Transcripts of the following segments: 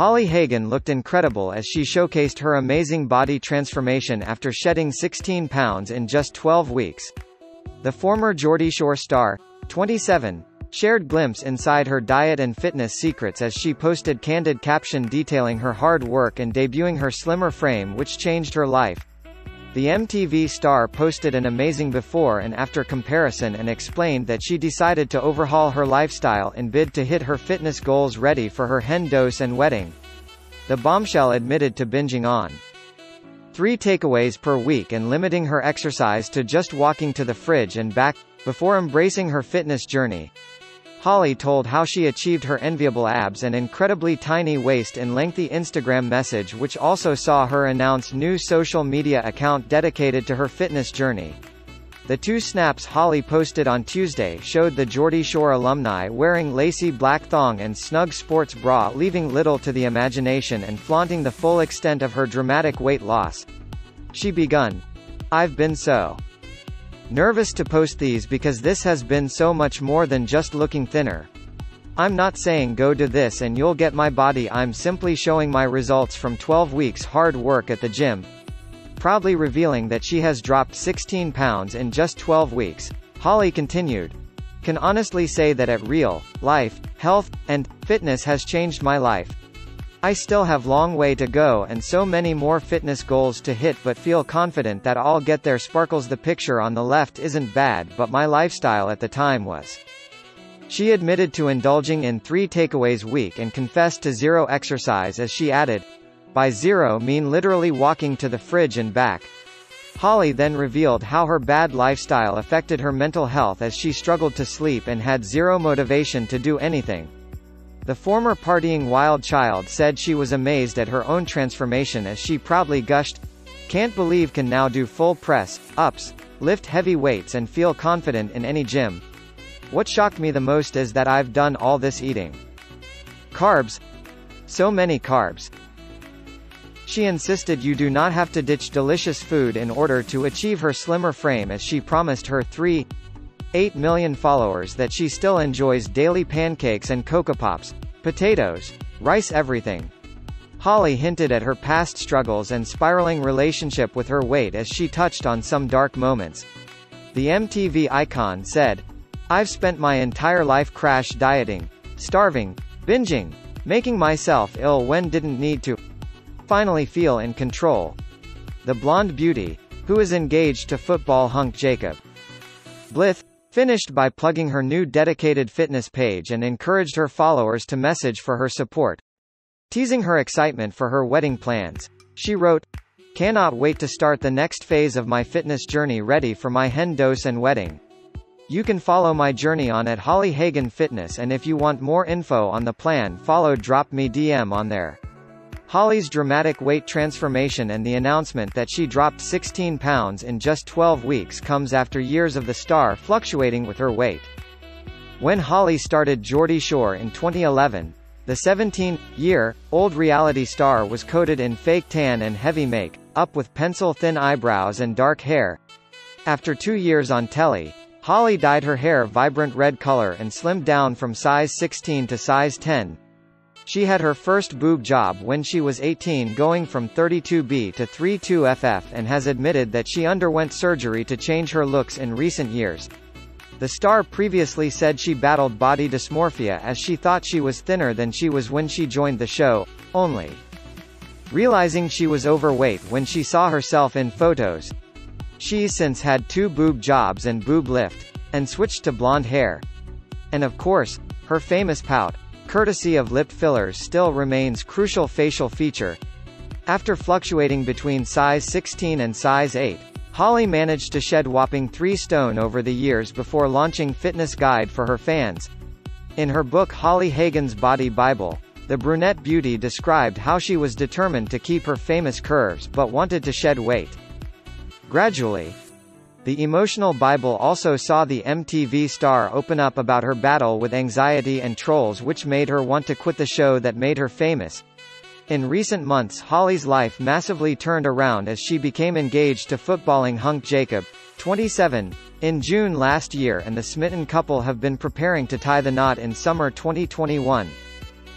Holly Hagan looked incredible as she showcased her amazing body transformation after shedding 16 pounds in just 12 weeks. The former Geordie Shore star, 27, shared glimpse inside her diet and fitness secrets as she posted candid caption detailing her hard work and debuting her slimmer frame which changed her life. The MTV star posted an amazing before and after comparison and explained that she decided to overhaul her lifestyle in bid to hit her fitness goals ready for her hen dose and wedding. The bombshell admitted to binging on three takeaways per week and limiting her exercise to just walking to the fridge and back, before embracing her fitness journey. Holly told how she achieved her enviable abs and incredibly tiny waist in lengthy Instagram message which also saw her announce new social media account dedicated to her fitness journey. The two snaps Holly posted on Tuesday showed the Geordie Shore alumni wearing lacy black thong and snug sports bra leaving little to the imagination and flaunting the full extent of her dramatic weight loss. She begun. I've been so Nervous to post these because this has been so much more than just looking thinner. I'm not saying go do this and you'll get my body I'm simply showing my results from 12 weeks hard work at the gym. Proudly revealing that she has dropped 16 pounds in just 12 weeks, Holly continued. Can honestly say that at real, life, health, and, fitness has changed my life. I still have long way to go and so many more fitness goals to hit but feel confident that I'll get there sparkles the picture on the left isn't bad but my lifestyle at the time was. She admitted to indulging in three takeaways a week and confessed to zero exercise as she added, by zero mean literally walking to the fridge and back. Holly then revealed how her bad lifestyle affected her mental health as she struggled to sleep and had zero motivation to do anything. The former partying wild child said she was amazed at her own transformation as she proudly gushed, Can't believe can now do full press, ups, lift heavy weights and feel confident in any gym. What shocked me the most is that I've done all this eating. Carbs. So many carbs. She insisted you do not have to ditch delicious food in order to achieve her slimmer frame as she promised her 3, 8 million followers that she still enjoys daily pancakes and Cocoa Pops, potatoes, rice everything. Holly hinted at her past struggles and spiraling relationship with her weight as she touched on some dark moments. The MTV icon said, I've spent my entire life crash dieting, starving, binging, making myself ill when didn't need to. Finally feel in control. The blonde beauty, who is engaged to football hunk Jacob Blyth, Finished by plugging her new dedicated fitness page and encouraged her followers to message for her support. Teasing her excitement for her wedding plans, she wrote, Cannot wait to start the next phase of my fitness journey ready for my hen dose and wedding. You can follow my journey on at Holly Hagan Fitness and if you want more info on the plan follow drop me DM on there. Holly's dramatic weight transformation and the announcement that she dropped 16 pounds in just 12 weeks comes after years of the star fluctuating with her weight. When Holly started Geordie Shore in 2011, the 17-year-old reality star was coated in fake tan and heavy make, up with pencil-thin eyebrows and dark hair. After two years on telly, Holly dyed her hair vibrant red color and slimmed down from size 16 to size 10, she had her first boob job when she was 18 going from 32B to 32FF and has admitted that she underwent surgery to change her looks in recent years. The star previously said she battled body dysmorphia as she thought she was thinner than she was when she joined the show, only. Realizing she was overweight when she saw herself in photos, she's since had two boob jobs and boob lift, and switched to blonde hair. And of course, her famous pout, courtesy of lip fillers still remains crucial facial feature. After fluctuating between size 16 and size 8, Holly managed to shed whopping 3 stone over the years before launching Fitness Guide for her fans. In her book Holly Hagan's Body Bible, the brunette beauty described how she was determined to keep her famous curves but wanted to shed weight. Gradually, the emotional Bible also saw the MTV star open up about her battle with anxiety and trolls which made her want to quit the show that made her famous. In recent months Holly's life massively turned around as she became engaged to footballing hunk Jacob, 27, in June last year and the smitten couple have been preparing to tie the knot in summer 2021.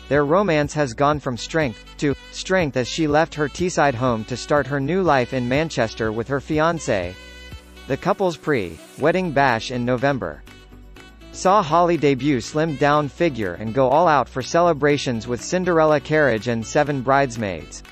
Their romance has gone from strength to strength as she left her Teesside home to start her new life in Manchester with her fiancé. The couple's pre-wedding bash in November saw Holly debut slimmed down figure and go all out for celebrations with Cinderella carriage and seven bridesmaids.